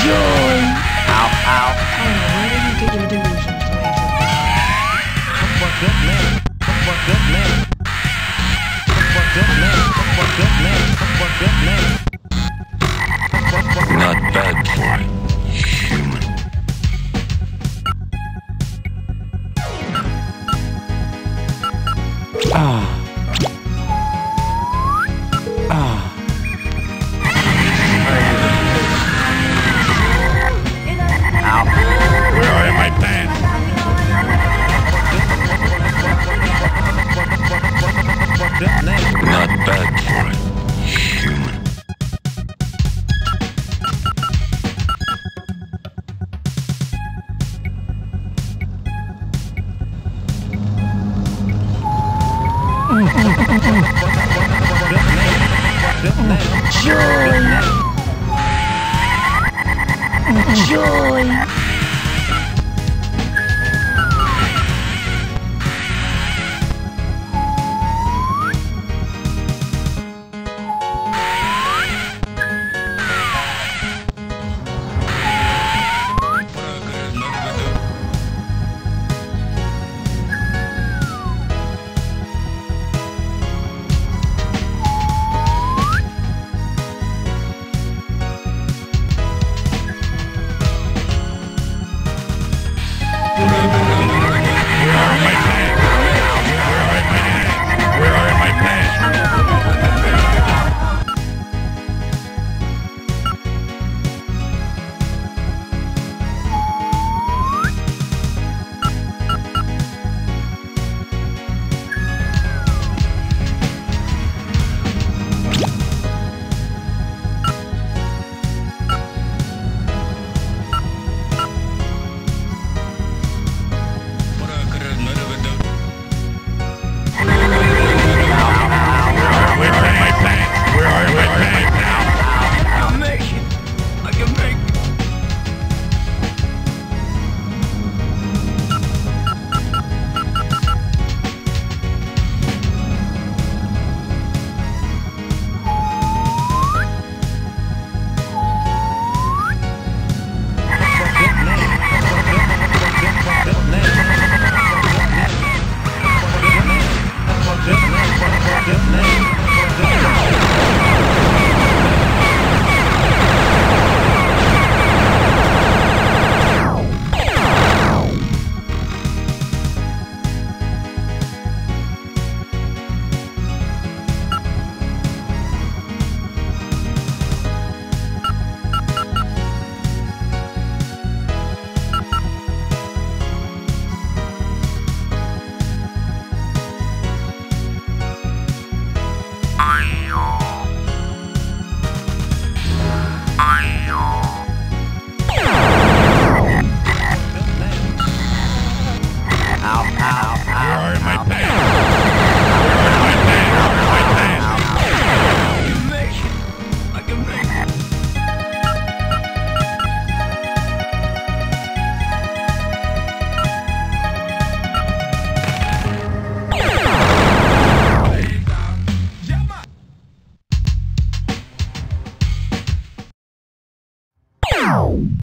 Joy! Ow, ow. I don't know where you get your delusions, Major. Fucked up man. Fucked up man. Fucked up man. Fucked up man. Fucked up man. Not bad for it. Joy! Wow!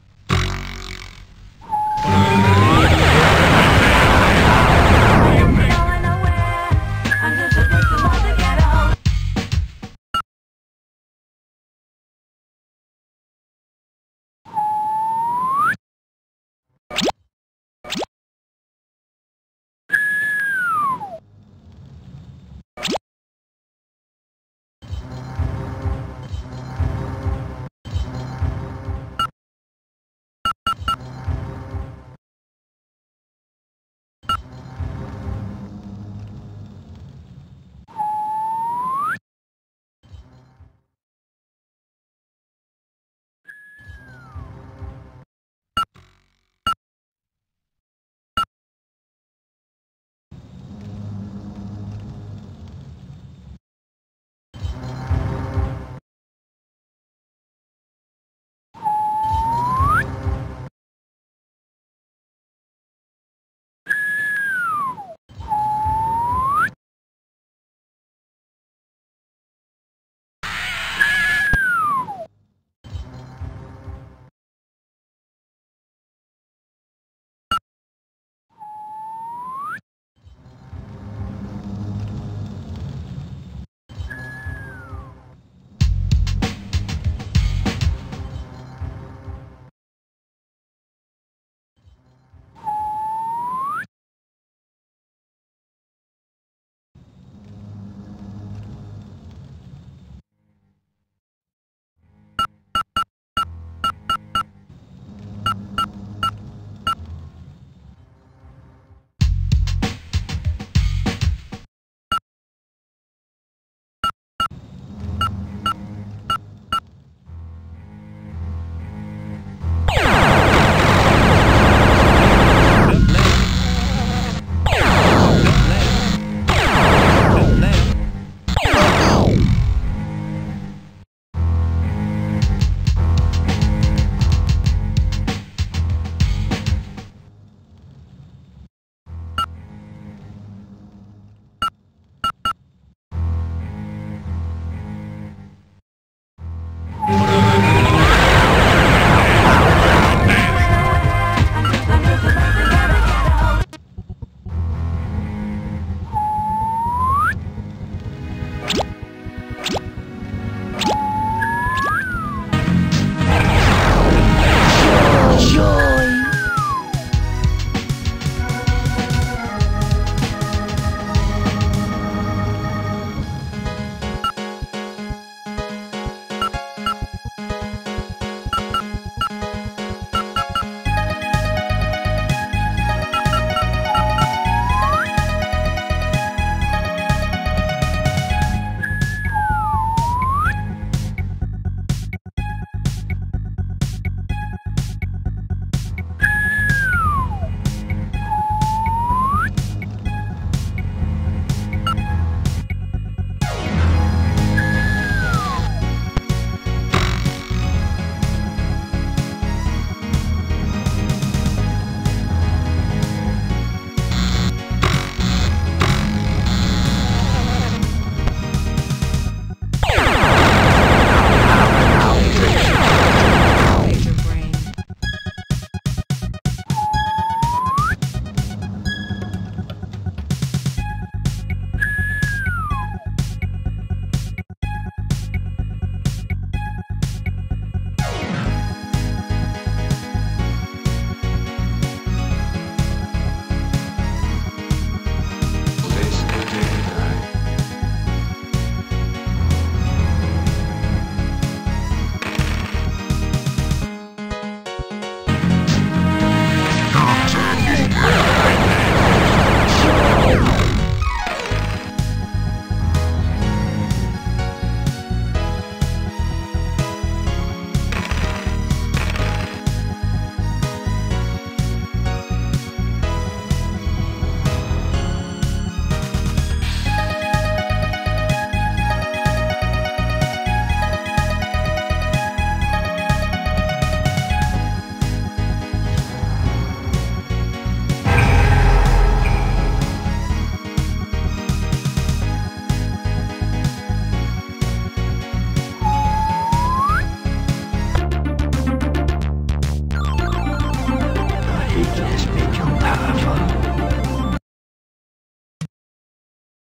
Joy.